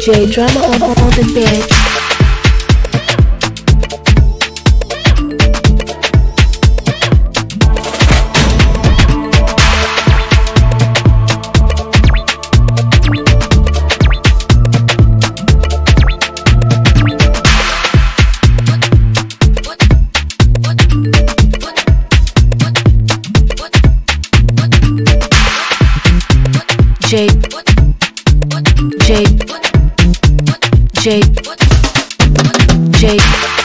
J drama on, the beat. J J J J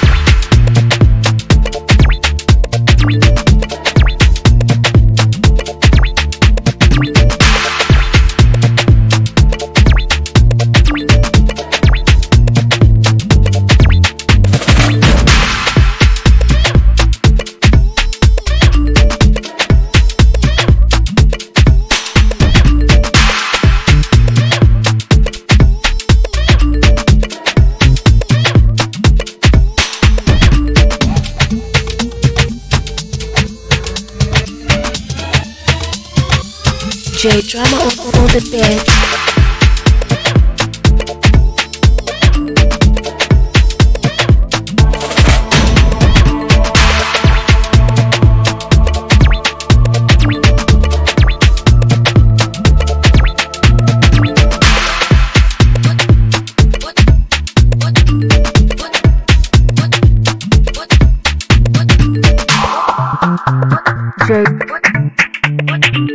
J drama on, on the beat.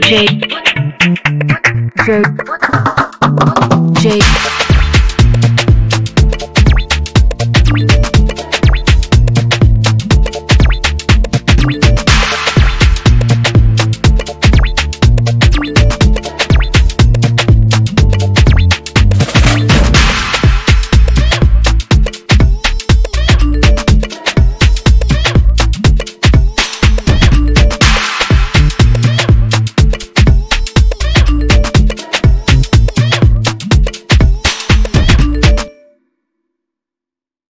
J J J